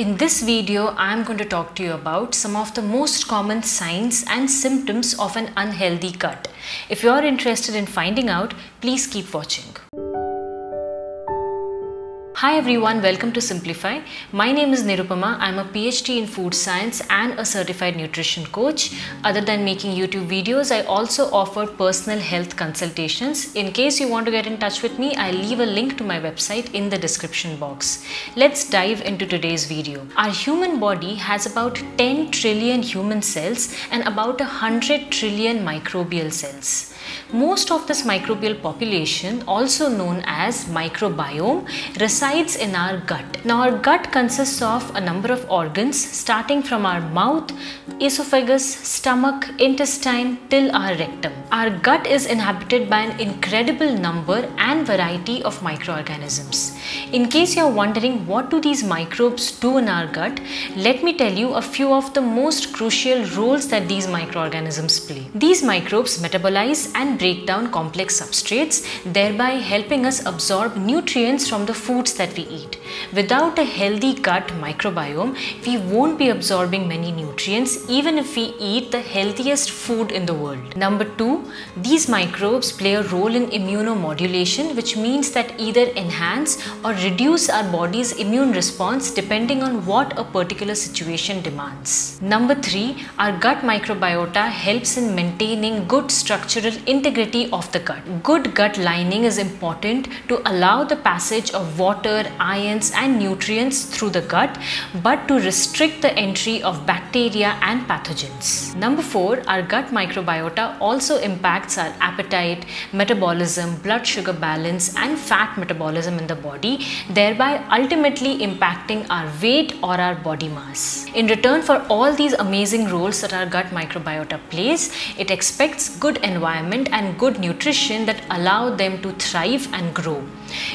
In this video, I am going to talk to you about some of the most common signs and symptoms of an unhealthy gut. If you are interested in finding out, please keep watching. Hi everyone, welcome to SCImplify. My name is Nirupama. I'm a PhD in food science and a certified nutrition coach. Other than making YouTube videos, I also offer personal health consultations. In case you want to get in touch with me, I'll leave a link to my website in the description box. Let's dive into today's video. Our human body has about 10 trillion human cells and about 100 trillion microbial cells. Most of this microbial population, also known as microbiome, resides in our gut. Now, our gut consists of a number of organs starting from our mouth, esophagus, stomach, intestine till our rectum. Our gut is inhabited by an incredible number and variety of microorganisms. In case you're wondering what do these microbes do in our gut, let me tell you a few of the most crucial roles that these microorganisms play. These microbes metabolize and break down complex substrates, thereby helping us absorb nutrients from the foods that we eat. Without a healthy gut microbiome, we won't be absorbing many nutrients even if we eat the healthiest food in the world. Number two, these microbes play a role in immunomodulation, which means that either enhance or reduce our body's immune response depending on what a particular situation demands. Number three, our gut microbiota helps in maintaining good structural integrity of the gut. Good gut lining is important to allow the passage of water, ions and nutrients through the gut but to restrict the entry of bacteria and pathogens. Number 4. Our gut microbiota also impacts our appetite, metabolism, blood sugar balance and fat metabolism in the body thereby ultimately impacting our weight or our body mass. In return for all these amazing roles that our gut microbiota plays, it expects good environment and good nutrition that allow them to thrive and grow.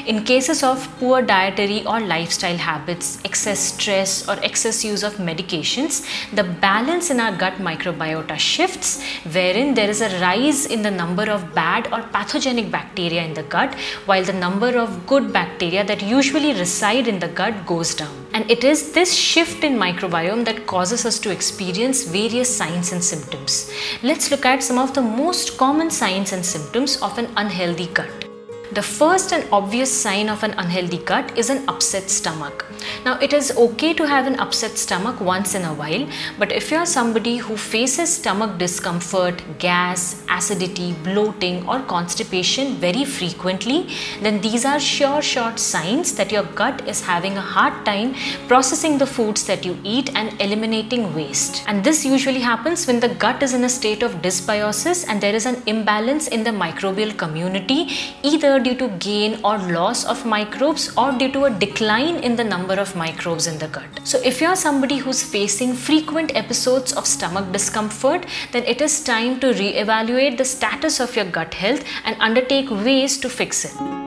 In cases of poor dietary or lifestyle habits, excess stress, or excess use of medications, the balance in our gut microbiota shifts, wherein there is a rise in the number of bad or pathogenic bacteria in the gut, while the number of good bacteria that usually reside in the gut goes down. And it is this shift in microbiome that causes us to experience various signs and symptoms. Let's look at some of the most common signs and symptoms of an unhealthy gut. The first and obvious sign of an unhealthy gut is an upset stomach. Now, it is okay to have an upset stomach once in a while, but if you are somebody who faces stomach discomfort, gas, acidity, bloating, or constipation very frequently, then these are sure short signs that your gut is having a hard time processing the foods that you eat and eliminating waste. And this usually happens when the gut is in a state of dysbiosis and there is an imbalance in the microbial community, either due to gain or loss of microbes or due to a decline in the number of microbes in the gut. So if you are somebody who's facing frequent episodes of stomach discomfort, then it is time to re-evaluate the status of your gut health and undertake ways to fix it.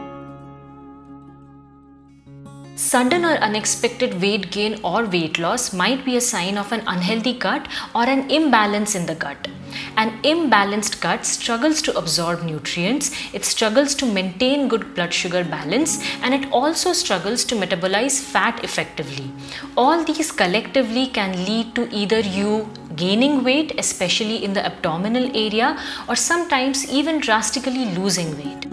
Sudden or unexpected weight gain or weight loss might be a sign of an unhealthy gut or an imbalance in the gut. An imbalanced gut struggles to absorb nutrients, it struggles to maintain good blood sugar balance, and it also struggles to metabolize fat effectively. All these collectively can lead to either you gaining weight, especially in the abdominal area, or sometimes even drastically losing weight.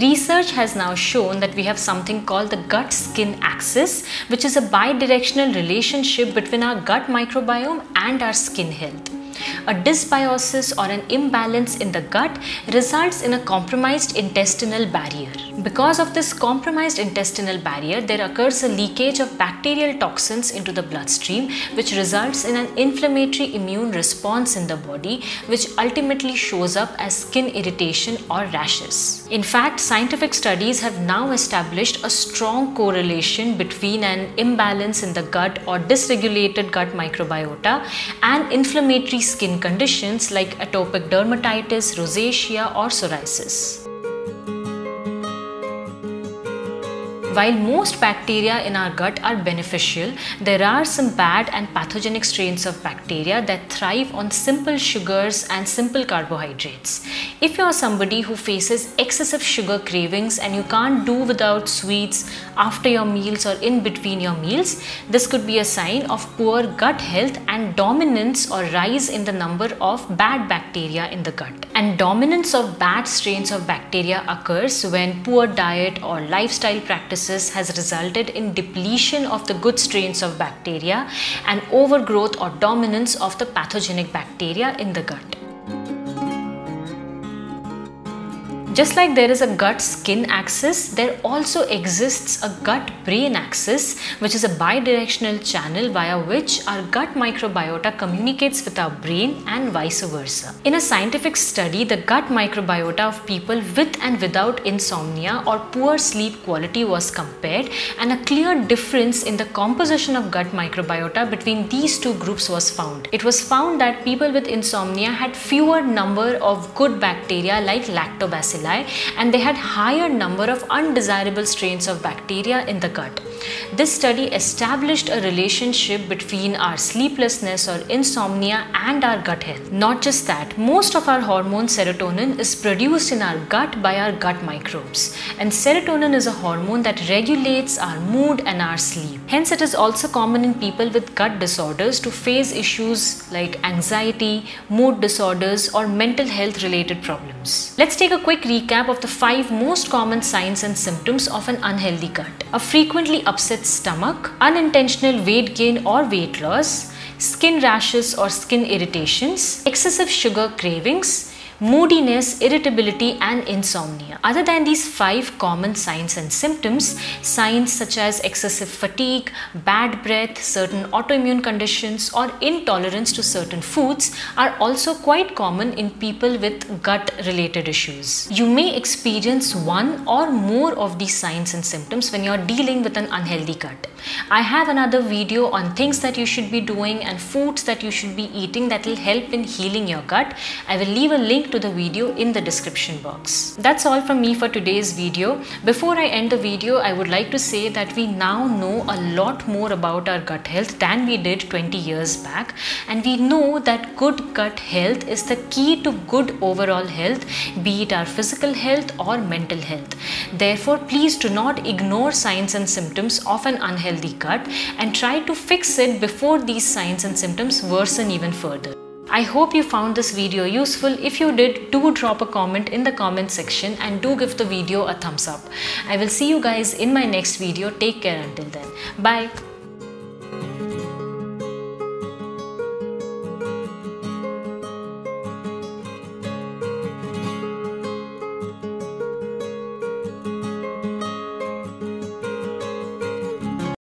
Research has now shown that we have something called the gut skin axis, which is a bidirectional relationship between our gut microbiome and our skin health. A dysbiosis or an imbalance in the gut results in a compromised intestinal barrier. Because of this compromised intestinal barrier, there occurs a leakage of bacterial toxins into the bloodstream, which results in an inflammatory immune response in the body, which ultimately shows up as skin irritation or rashes. In fact, scientific studies have now established a strong correlation between an imbalance in the gut or dysregulated gut microbiota and inflammatory skin conditions like atopic dermatitis, rosacea or psoriasis. While most bacteria in our gut are beneficial, there are some bad and pathogenic strains of bacteria that thrive on simple sugars and simple carbohydrates. If you are somebody who faces excessive sugar cravings and you can't do without sweets after your meals or in between your meals, this could be a sign of poor gut health and dominance or rise in the number of bad bacteria in the gut. And dominance of bad strains of bacteria occurs when poor diet or lifestyle practices has resulted in depletion of the good strains of bacteria and overgrowth or dominance of the pathogenic bacteria in the gut. Just like there is a gut skin axis, there also exists a gut brain axis, which is a bidirectional channel via which our gut microbiota communicates with our brain and vice versa. In a scientific study, the gut microbiota of people with and without insomnia or poor sleep quality was compared, and a clear difference in the composition of gut microbiota between these two groups was found. It was found that people with insomnia had fewer number of good bacteria like lactobacillus and they had higher number of undesirable strains of bacteria in the gut. This study established a relationship between our sleeplessness or insomnia and our gut health. Not just that, most of our hormone serotonin is produced in our gut by our gut microbes. And serotonin is a hormone that regulates our mood and our sleep. Hence, it is also common in people with gut disorders to face issues like anxiety, mood disorders, or mental health related problems. Let's take a quick recap of the five most common signs and symptoms of an unhealthy gut. A frequently upset stomach, unintentional weight gain or weight loss, skin rashes or skin irritations, excessive sugar cravings, moodiness, irritability and insomnia. Other than these five common signs and symptoms, signs such as excessive fatigue, bad breath, certain autoimmune conditions or intolerance to certain foods are also quite common in people with gut related issues. You may experience one or more of these signs and symptoms when you're dealing with an unhealthy gut. I have another video on things that you should be doing and foods that you should be eating that will help in healing your gut. I will leave a link to the video in the description box. That's all from me for today's video. Before I end the video, I would like to say that we now know a lot more about our gut health than we did 20 years back and we know that good gut health is the key to good overall health, be it our physical health or mental health. Therefore, please do not ignore signs and symptoms of an unhealthy unhealthy gut and try to fix it before these signs and symptoms worsen even further. I hope you found this video useful. If you did, do drop a comment in the comment section and do give the video a thumbs up. I will see you guys in my next video. Take care until then. Bye.